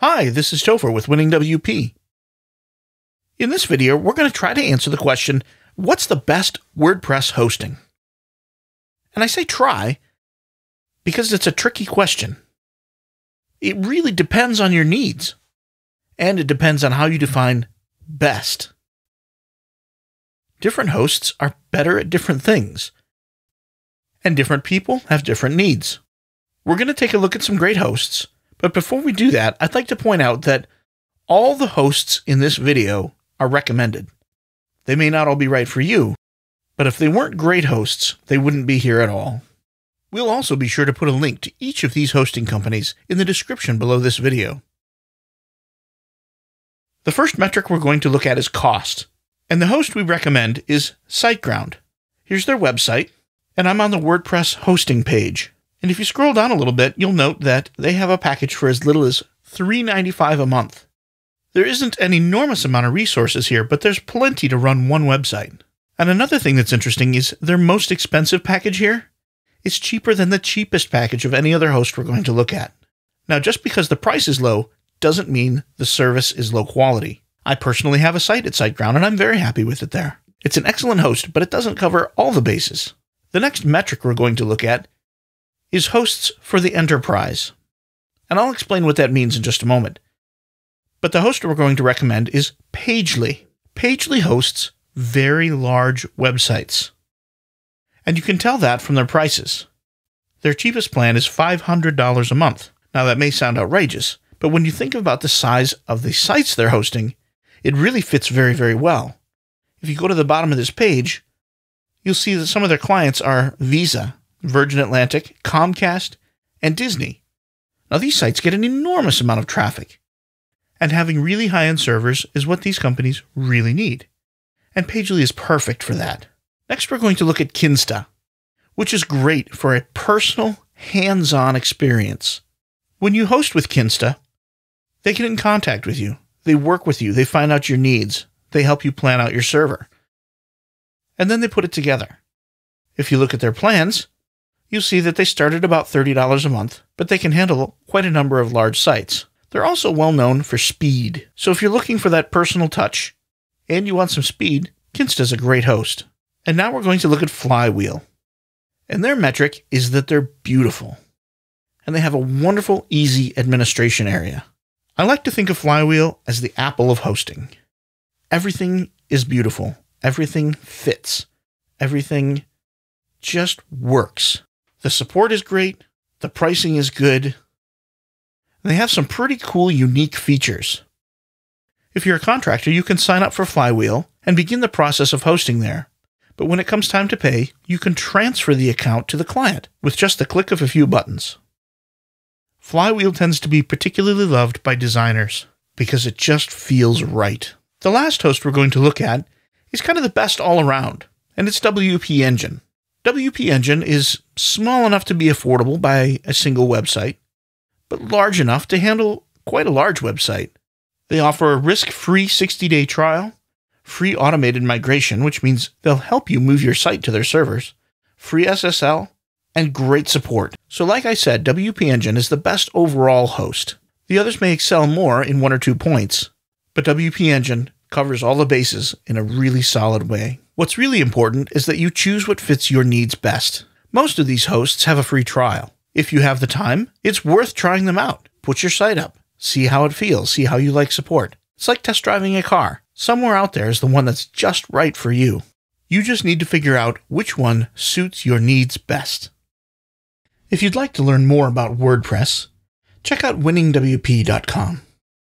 Hi, this is Topher with Winning WP. In this video, we're going to try to answer the question, what's the best WordPress hosting? And I say try because it's a tricky question. It really depends on your needs, and it depends on how you define best. Different hosts are better at different things, and different people have different needs. We're going to take a look at some great hosts but before we do that, I'd like to point out that all the hosts in this video are recommended. They may not all be right for you, but if they weren't great hosts, they wouldn't be here at all. We'll also be sure to put a link to each of these hosting companies in the description below this video. The first metric we're going to look at is cost, and the host we recommend is SiteGround. Here's their website, and I'm on the WordPress hosting page. And if you scroll down a little bit, you'll note that they have a package for as little as $3.95 a month. There isn't an enormous amount of resources here, but there's plenty to run one website. And another thing that's interesting is their most expensive package here is cheaper than the cheapest package of any other host we're going to look at. Now, just because the price is low doesn't mean the service is low quality. I personally have a site at SiteGround and I'm very happy with it there. It's an excellent host, but it doesn't cover all the bases. The next metric we're going to look at is hosts for the enterprise. And I'll explain what that means in just a moment. But the host we're going to recommend is Pagely. Pagely hosts very large websites. And you can tell that from their prices. Their cheapest plan is $500 a month. Now, that may sound outrageous, but when you think about the size of the sites they're hosting, it really fits very, very well. If you go to the bottom of this page, you'll see that some of their clients are Visa, Virgin Atlantic, Comcast, and Disney. Now, these sites get an enormous amount of traffic, and having really high end servers is what these companies really need. And Pagely is perfect for that. Next, we're going to look at Kinsta, which is great for a personal, hands on experience. When you host with Kinsta, they get in contact with you, they work with you, they find out your needs, they help you plan out your server, and then they put it together. If you look at their plans, you'll see that they start at about $30 a month, but they can handle quite a number of large sites. They're also well known for speed, so if you're looking for that personal touch and you want some speed, Kinsta's a great host. And now we're going to look at Flywheel. And their metric is that they're beautiful. And they have a wonderful, easy administration area. I like to think of Flywheel as the Apple of hosting. Everything is beautiful, everything fits, everything just works. The support is great, the pricing is good. They have some pretty cool, unique features. If you're a contractor, you can sign up for Flywheel and begin the process of hosting there. But when it comes time to pay, you can transfer the account to the client with just the click of a few buttons. Flywheel tends to be particularly loved by designers because it just feels right. The last host we're going to look at is kind of the best all around, and it's WP Engine. WP Engine is small enough to be affordable by a single website, but large enough to handle quite a large website. They offer a risk free 60 day trial, free automated migration, which means they'll help you move your site to their servers, free SSL, and great support. So, like I said, WP Engine is the best overall host. The others may excel more in one or two points, but WP Engine covers all the bases in a really solid way. What's really important is that you choose what fits your needs best. Most of these hosts have a free trial. If you have the time, it's worth trying them out. Put your site up, see how it feels, see how you like support. It's like test driving a car. Somewhere out there is the one that's just right for you. You just need to figure out which one suits your needs best. If you'd like to learn more about WordPress, check out winningwp.com.